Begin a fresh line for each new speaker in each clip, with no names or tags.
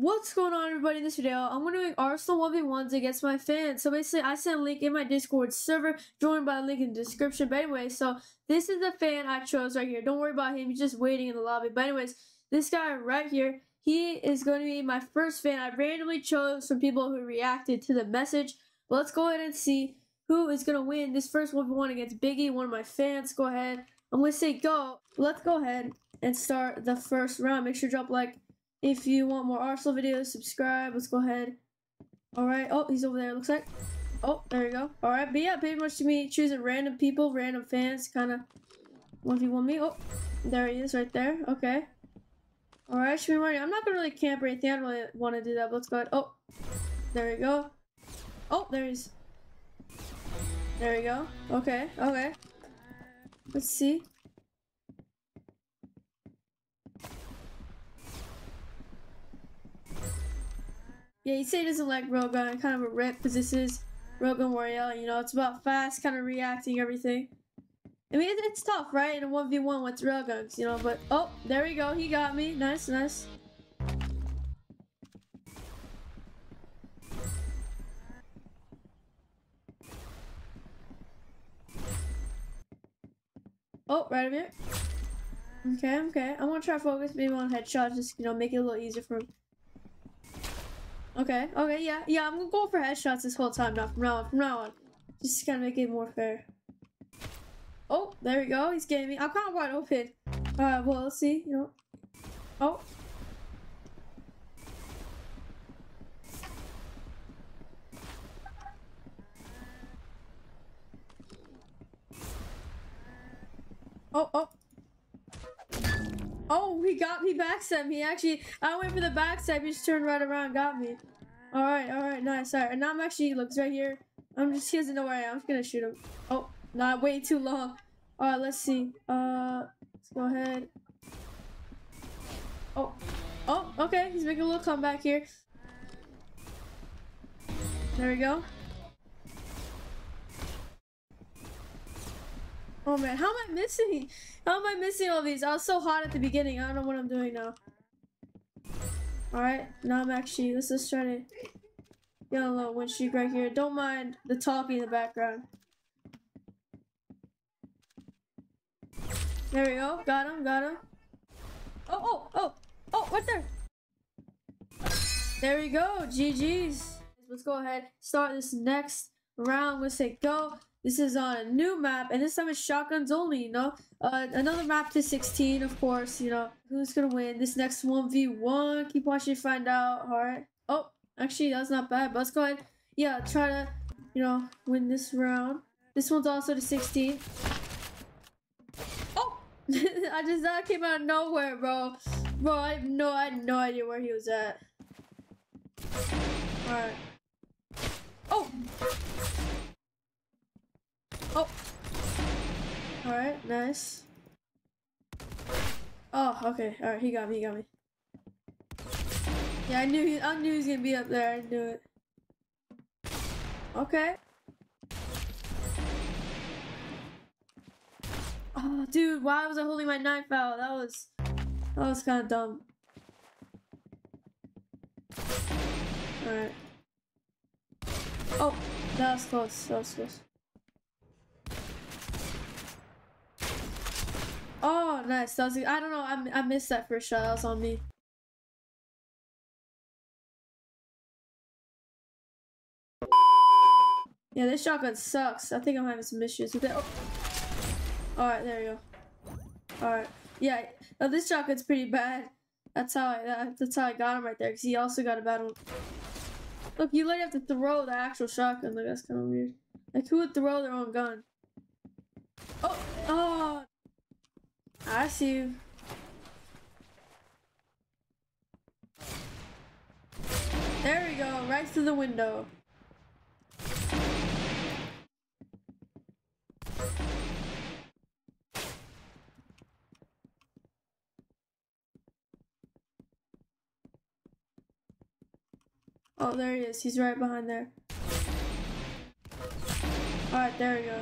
What's going on everybody in this video? I'm doing Arsenal 1v1s against my fans. So basically I sent a link in my Discord server, joined by a link in the description. But anyway, so this is the fan I chose right here. Don't worry about him, he's just waiting in the lobby. But anyways, this guy right here, he is going to be my first fan. I randomly chose some people who reacted to the message. But let's go ahead and see who is going to win this first 1v1 against Biggie, one of my fans. Go ahead. I'm going to say go. Let's go ahead and start the first round. Make sure to drop like if you want more Arsenal videos, subscribe. Let's go ahead. Alright. Oh, he's over there, looks like. Oh, there you go. Alright, but yeah, pretty much to me, choosing random people, random fans, kind of 1v1 me. Oh, there he is right there. Okay. Alright, should be running. I'm not to really camp or anything. I don't really want to do that, but let's go ahead. Oh, there you go. Oh, there he is. There you go. Okay, okay. Let's see. Yeah, he said he doesn't like Rogan, kind of a rip, because this is Rogan Royale, you know, it's about fast, kind of reacting everything. I mean, it's tough, right, in a 1v1 with Railguns, you know, but, oh, there we go, he got me, nice, nice. Oh, right over here. Okay, okay. I'm gonna try focus maybe on headshots, just, you know, make it a little easier for him. Okay, okay, yeah, yeah, I'm gonna go for headshots this whole time now, from now on, from now on. Just kind of make it more fair. Oh, there we go, he's getting me. I'm kind of wide open. Uh, well, let's see, you know. Oh. Oh, oh. Oh, he got me backstab. He actually, I went for the backstab. He just turned right around got me. All right, all right, nice. All right, and now I'm actually looks right here. I'm just he doesn't know where I am. I'm just gonna shoot him. Oh, not way too long. All right, let's see. Uh, let's go ahead. Oh, oh, okay. He's making a little comeback here. There we go. Oh man, how am I missing? How am I missing all these? I was so hot at the beginning. I don't know what I'm doing now. Alright, now I'm actually, let's just try to get a little wind streak right here. Don't mind the talking in the background. There we go. Got him, got him. Oh, oh, oh, oh, right there. There we go. GG's. Let's go ahead, start this next round. Let's say go. This is on a new map, and this time it's shotguns only, you know? Uh, another map to 16, of course, you know? Who's gonna win this next 1v1? Keep watching to find out, alright? Oh, actually, that's not bad, but let's go ahead. Yeah, try to, you know, win this round. This one's also to 16. Oh! I just, that came out of nowhere, bro. Bro, I have no, I had no idea where he was at. Alright. Oh! Oh. Alright, nice. Oh, okay. Alright, he got me, he got me. Yeah, I knew he I knew he was gonna be up there, I knew it. Okay. Oh dude, why was I holding my knife out? That was that was kinda dumb. Alright. Oh, that was close, that was close. Oh, nice. That was, I don't know. I, I missed that first shot. That was on me. Yeah, this shotgun sucks. I think I'm having some issues with it. Oh. Alright, there you go. Alright. Yeah, no, this shotgun's pretty bad. That's how I that, that's how I got him right there, because he also got a bad one. Look, you literally have to throw the actual shotgun. Like, that's kind of weird. Like, who would throw their own gun? Oh! Oh! I see you. There we go, right through the window. Oh, there he is. He's right behind there. Alright, there we go.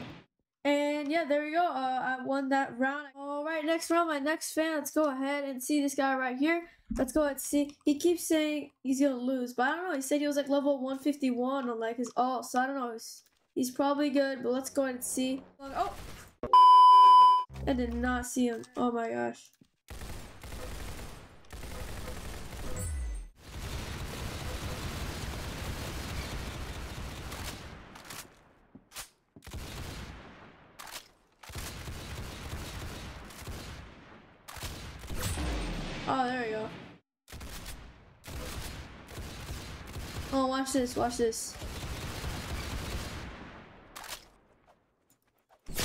And yeah, there we go. Uh, I won that round. All right, next round, my next fan. Let's go ahead and see this guy right here. Let's go ahead and see. He keeps saying he's gonna lose, but I don't know. He said he was like level 151 on like his alt, so I don't know. He's, he's probably good, but let's go ahead and see. Oh, I did not see him. Oh my gosh. Oh, there we go. Oh, watch this, watch this.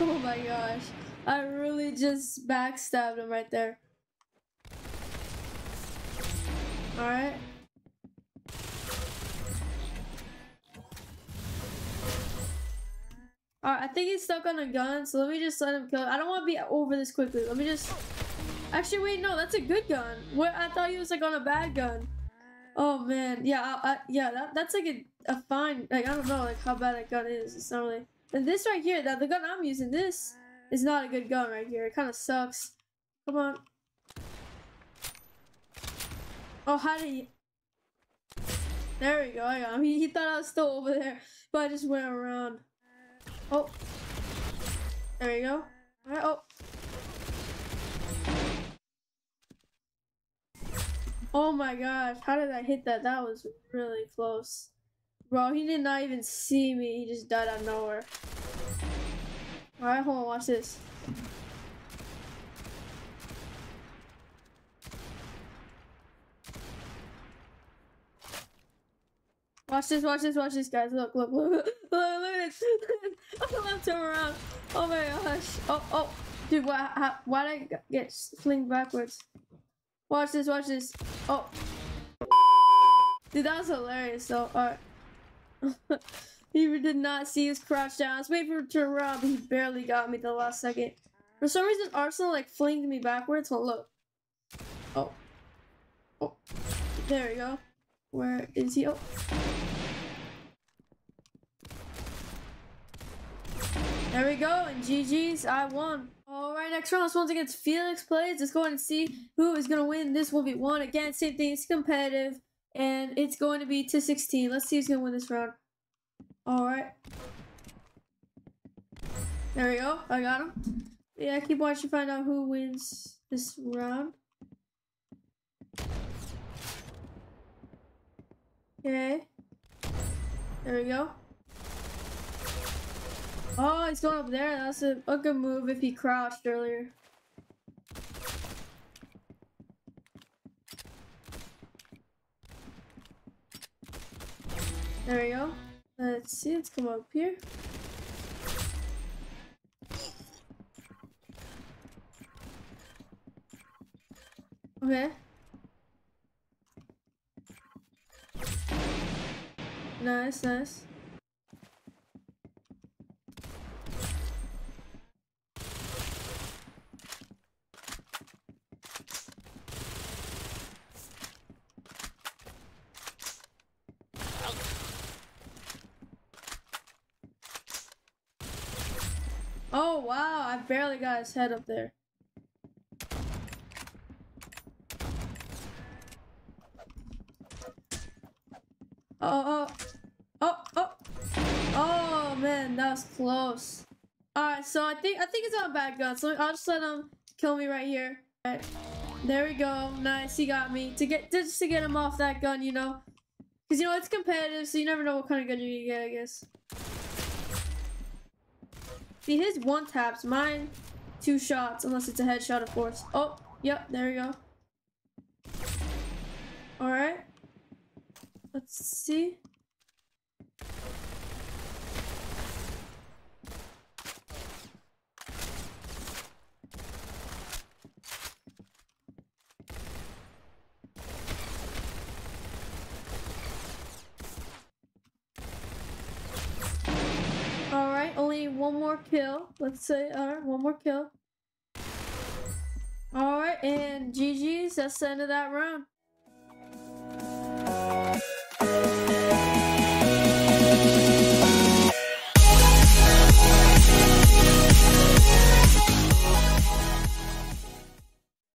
oh my gosh. I really just backstabbed him right there. Alright. Alright, I think he's stuck on a gun, so let me just let him kill. I don't want to be over this quickly. Let me just... Actually, wait, no, that's a good gun. What? I thought he was like on a bad gun. Oh man, yeah, I, I, yeah, that, that's like a, a fine. Like I don't know, like how bad that gun is. It's not really. And this right here, that the gun I'm using, this is not a good gun right here. It kind of sucks. Come on. Oh, how did he? There we go. I got him. He, he thought I was still over there, but I just went around. Oh, there you go. Oh. Oh my gosh, how did I hit that? That was really close. Bro, he did not even see me. He just died out of nowhere. Alright, hold on, watch this. Watch this, watch this, watch this, guys. Look, look, look. Look, look at this. I'm gonna turn around. Oh my gosh. Oh, oh. Dude, why, how, why did I get fling backwards? Watch this, watch this. Oh. Dude, that was hilarious, though. Alright. he did not see his crouch down. I was waiting for him to turn around, but he barely got me the last second. For some reason, Arsenal, like, flinged me backwards. Well, look. Oh. Oh. There we go. Where is he? Oh. There we go, and GG's, I won. Alright, next round, this one's against Felix Plays. Let's go ahead and see who is going to win this 1v1. Again, same thing, it's competitive, and it's going to be to 16. Let's see who's going to win this round. Alright. There we go, I got him. Yeah, keep watching find out who wins this round. Okay. There we go. Oh, he's going up there. That's a, a good move if he crouched earlier. There we go. Let's see, let's come up here. Okay. Nice, nice. Oh, wow. I barely got his head up there. Oh, oh, oh, oh, oh, man, that was close. All right, so I think I think it's on a bad gun, so I'll just let him kill me right here. All right, there we go. Nice, he got me to get just to get him off that gun, you know, because you know it's competitive, so you never know what kind of gun you get, I guess. See, his one taps, mine two shots, unless it's a headshot, of course. Oh, yep, there we go. Alright. Let's see. only one more kill. Let's say, alright, one more kill. Alright, and GG's, that's the end of that round.